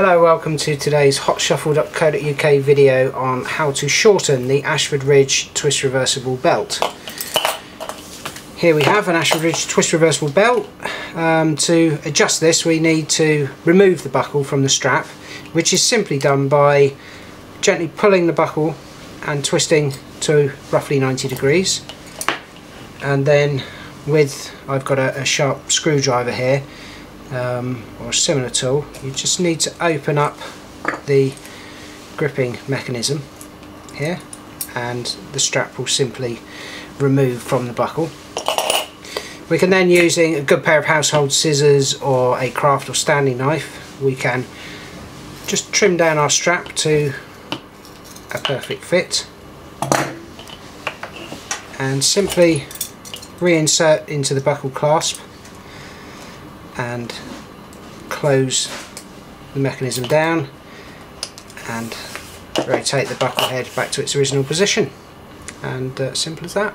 Hello, welcome to today's hotshuffle.co.uk video on how to shorten the Ashford Ridge twist reversible belt. Here we have an Ashford Ridge twist reversible belt. Um, to adjust this we need to remove the buckle from the strap which is simply done by gently pulling the buckle and twisting to roughly 90 degrees and then with I've got a, a sharp screwdriver here um, or a similar tool you just need to open up the gripping mechanism here and the strap will simply remove from the buckle. We can then using a good pair of household scissors or a craft or Stanley knife we can just trim down our strap to a perfect fit and simply reinsert into the buckle clasp and close the mechanism down and rotate the buckle head back to its original position. And uh, simple as that